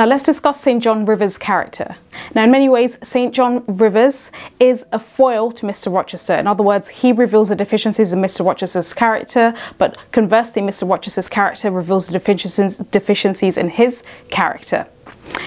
Now let's discuss St. John Rivers' character. Now in many ways, St. John Rivers is a foil to Mr. Rochester. In other words, he reveals the deficiencies in Mr. Rochester's character, but conversely, Mr. Rochester's character reveals the deficiencies in his character.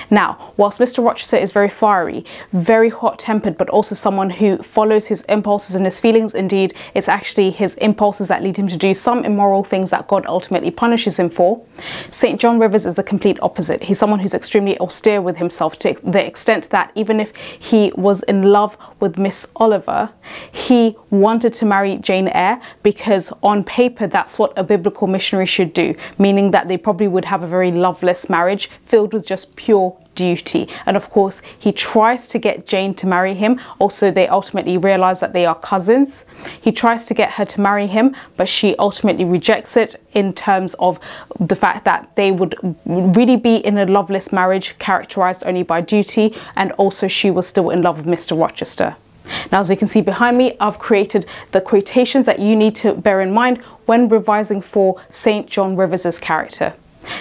Now, whilst Mr. Rochester is very fiery, very hot tempered, but also someone who follows his impulses and his feelings, indeed, it's actually his impulses that lead him to do some immoral things that God ultimately punishes him for. St. John Rivers is the complete opposite. He's someone who's extremely austere with himself to the extent that even if he was in love with Miss Oliver, he wanted to marry Jane Eyre because on paper that's what a biblical missionary should do, meaning that they probably would have a very loveless marriage filled with just pure duty. And of course, he tries to get Jane to marry him. Also, they ultimately realize that they are cousins. He tries to get her to marry him, but she ultimately rejects it in terms of the fact that they would really be in a loveless marriage characterized only by duty. And also, she was still in love with Mr. Rochester. Now, as you can see behind me, I've created the quotations that you need to bear in mind when revising for St. John Rivers' character.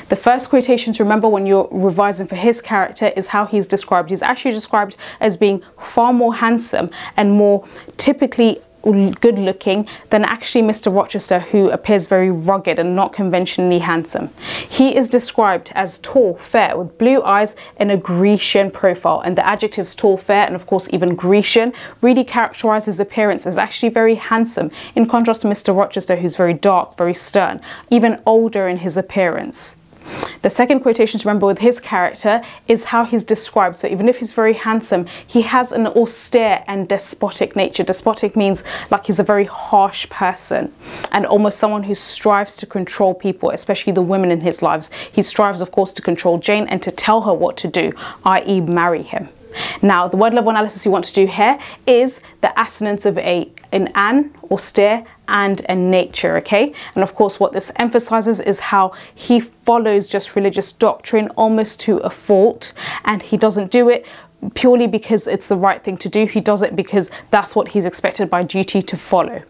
The first quotation to remember when you're revising for his character is how he's described. He's actually described as being far more handsome and more typically good looking than actually Mr. Rochester, who appears very rugged and not conventionally handsome. He is described as tall, fair, with blue eyes and a Grecian profile. And the adjectives tall, fair, and of course even Grecian really characterize his appearance as actually very handsome, in contrast to Mr. Rochester, who's very dark, very stern, even older in his appearance. The second quotation to remember with his character is how he's described. So even if he's very handsome, he has an austere and despotic nature. Despotic means like he's a very harsh person and almost someone who strives to control people, especially the women in his lives. He strives, of course, to control Jane and to tell her what to do, i.e. marry him. Now, the word level analysis you want to do here is the assonance of a an an, austere, and a nature, okay? And of course, what this emphasizes is how he follows just religious doctrine almost to a fault, and he doesn't do it purely because it's the right thing to do. He does it because that's what he's expected by duty to follow.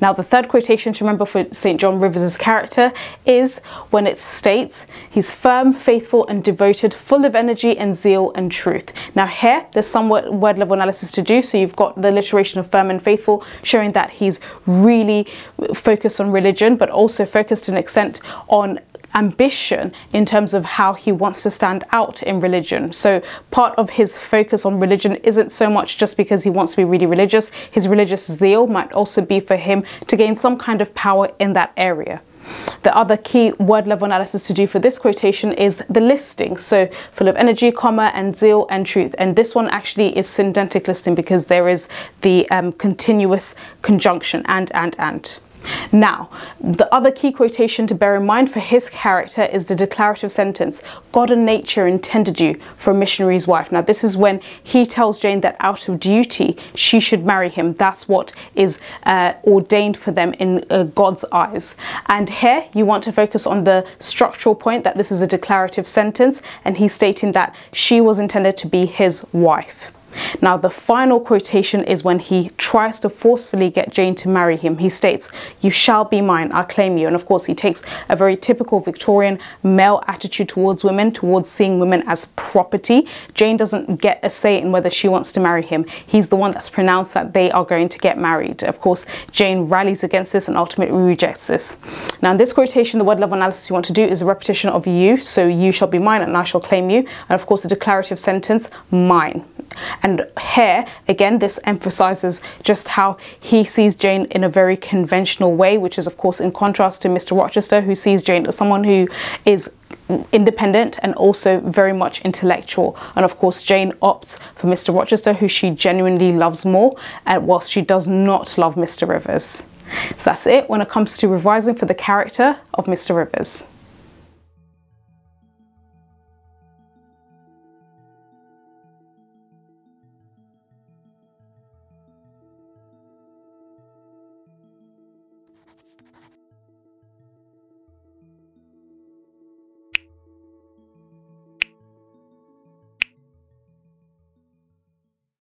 Now, the third quotation to remember for St. John Rivers' character is when it states, he's firm, faithful, and devoted, full of energy and zeal and truth. Now, here, there's some word level analysis to do. So, you've got the alliteration of firm and faithful, showing that he's really focused on religion, but also focused to an extent on ambition in terms of how he wants to stand out in religion. So part of his focus on religion isn't so much just because he wants to be really religious. His religious zeal might also be for him to gain some kind of power in that area. The other key word level analysis to do for this quotation is the listing. So full of energy, comma, and zeal and truth. And this one actually is syndetic listing because there is the um, continuous conjunction and, and, and. Now, the other key quotation to bear in mind for his character is the declarative sentence God and nature intended you for a missionary's wife. Now, this is when he tells Jane that out of duty she should marry him. That's what is uh, ordained for them in uh, God's eyes. And here you want to focus on the structural point that this is a declarative sentence, and he's stating that she was intended to be his wife. Now, the final quotation is when he tries to forcefully get Jane to marry him. He states, You shall be mine, I'll claim you. And of course, he takes a very typical Victorian male attitude towards women, towards seeing women as property. Jane doesn't get a say in whether she wants to marry him. He's the one that's pronounced that they are going to get married. Of course, Jane rallies against this and ultimately rejects this. Now, in this quotation, the word level analysis you want to do is a repetition of you. So, you shall be mine and I shall claim you. And of course, the declarative sentence, mine. And here, again, this emphasizes just how he sees Jane in a very conventional way, which is, of course, in contrast to Mr. Rochester, who sees Jane as someone who is independent and also very much intellectual. And of course, Jane opts for Mr. Rochester, who she genuinely loves more, and whilst she does not love Mr. Rivers. So that's it when it comes to revising for the character of Mr. Rivers.